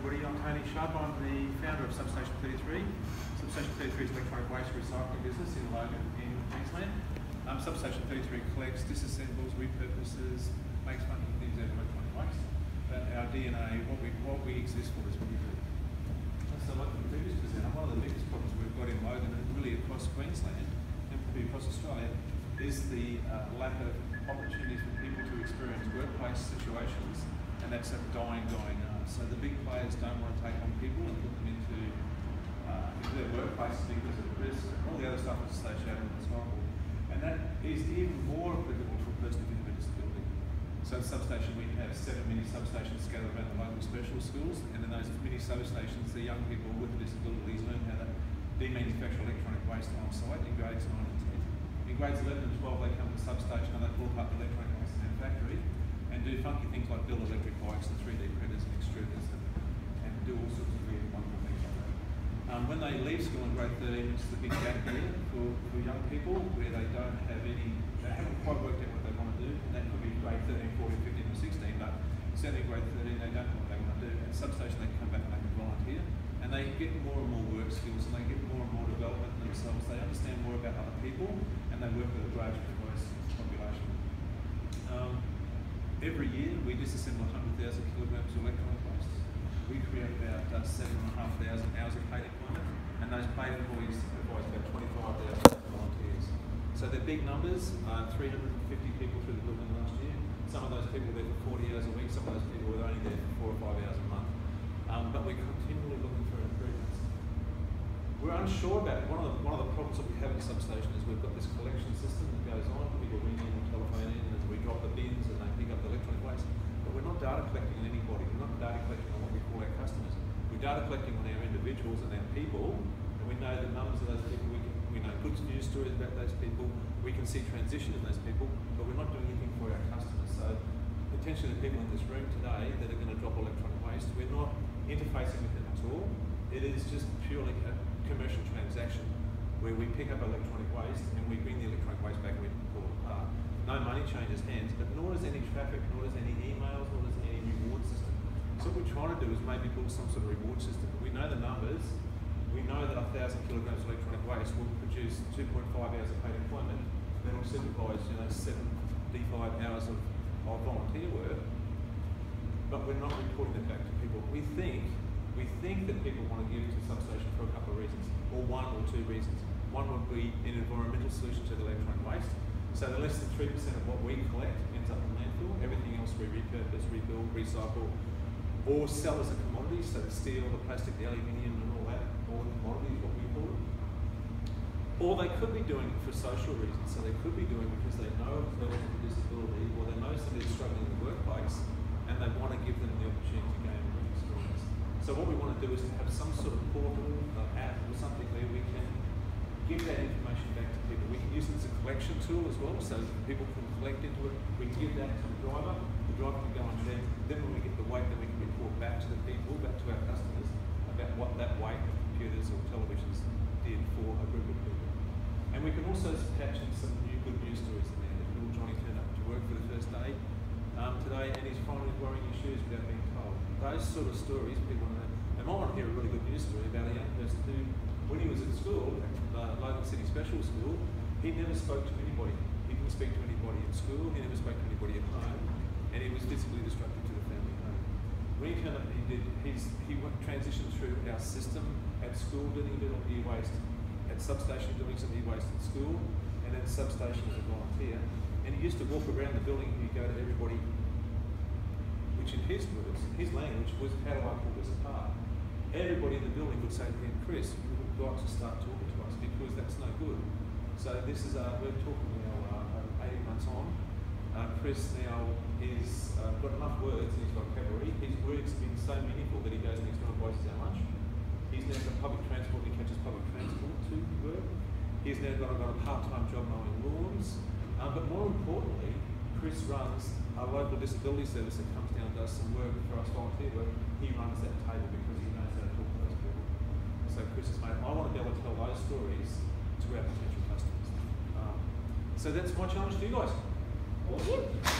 everybody. I'm Tony Sharp. I'm the founder of Substation 33. Substation 33 is electronic waste recycling business in Logan, in Queensland. Um, Substation 33 collects, disassembles, repurposes, makes things out of electronic waste. But our DNA, what we what we exist for, is what we do. So, like the previous presenter, one of the biggest problems we've got in Logan and really across Queensland and probably across Australia is the uh, lack of opportunities for people to experience workplace situations, and that's a dying, dying. So the big players don't want to take on people and put them into, uh, into their workplaces because of risk and all the other stuff that's associated with this model. And that is even more applicable for a person with a disability. So at substation we have seven mini substations scattered around the local special schools, and in those mini substations, the young people with disabilities learn how to demanufacture electronic waste on site in grades 9 and 10 In grades 11 and 12, they come to the substation and they pull apart the electronic waste in their factory funky things like build electric bikes and 3D printers and extruders and, and do all sorts of weird wonderful things like that. Um, when they leave school in grade 13, it's the big gap here for, for young people where they don't have any, they haven't quite worked out what they want to do. And that could be grade 13, 14, 15 or 16, but certainly grade 13 they don't know what they want to do. At substation they come back and they can volunteer and they get more and more work skills and they get more and more development themselves. They understand more about other people and they work with a large diverse population. Um, every year we disassemble 100,000 kilograms of electronic waste. We create about uh, 7,500 hours of paid employment, and those paid employees provide about 25,000 volunteers. So they're big numbers, uh, 350 people through the building last year. Some of those people were there for 40 hours a week, some of those people were only there for four or five hours a month. Um, but we're continually looking for improvements. We're unsure about. One of the, one of the problems that we have at substation is we've got this collection system that goes on. People ring in or telephone in and we drop the bins and they pick up the electronic waste. But we're not data collecting on anybody. We're not data collecting on what we call our customers. We're data collecting on our individuals and our people. And we know the numbers of those people. We, can, we know good news stories about those people. We can see transition in those people. But we're not doing anything for our customers. So potentially the people in this room today that are going to drop electronic waste, we're not interfacing with them at all. It is just purely commercial transaction where we pick up electronic waste and we bring the electronic waste back pull it apart. No money changes hands, but nor does any traffic, nor does any emails, nor does any reward system. So what we're trying to do is maybe build some sort of reward system. We know the numbers. We know that a thousand kilograms of electronic waste will produce 2.5 hours of paid employment. Then will supervise, you know, 75 hours of, of volunteer work. But we're not reporting it back to people. We think we think that people want to give to substation for a couple of reasons, or one or two reasons. One would be an environmental solution to the electronic waste. So the less than 3% of what we collect ends up in landfill. Everything else we repurpose, rebuild, recycle, or sell as a commodity. So the steel, the plastic, the aluminium, and all that, all the commodities, what we call it. Or they could be doing it for social reasons. So they could be doing it because they know a person with a disability, or they know somebody's struggling in the workplace, and they want to give them the opportunity to gain so what we want to do is to have some sort of portal, uh, app, or something where we can give that information back to people. We can use it as a collection tool as well, so people can collect into it. We can give that to the driver. The driver can go on there. Then when we get the weight, then we can report back to the people, back to our customers, about what that weight of computers or televisions did for a group of people. And we can also patch in some new good news stories in there. Little Johnny turned up to work for the first day and he's finally wearing his shoes without being told. Those sort of stories people want to and I want to hear a really good news story about a young person who, when he was at school, at uh, Logan City Special School, he never spoke to anybody. He didn't speak to anybody at school, he never spoke to anybody at home, and he was physically destructive to the family home. When he turned up, he did he transitioned through our system at school, doing a bit of e-waste, at substation doing some e-waste at school, and at substation as a volunteer. And he used to walk around the building and he'd go to everybody, which in his words, his language was, how do I pull this apart? everybody in the building would say to him, Chris, you would like to start talking to us because that's no good. So this is, uh, we're talking now uh, 18 months on. Uh, Chris now is uh, got enough words in his vocabulary. His words have been so meaningful that he goes next door and buys own lunch. He's now got public transport, he catches public transport to work. He's now got, got a part-time job mowing lawns. Um, but more importantly, Chris runs a local disability service that comes down and does some work for us volunteer work. He runs that table because he knows how to talk to those people. so Chris has made, I want to be able to tell those stories to our potential customers. Um, so that's my challenge to you guys. Awesome.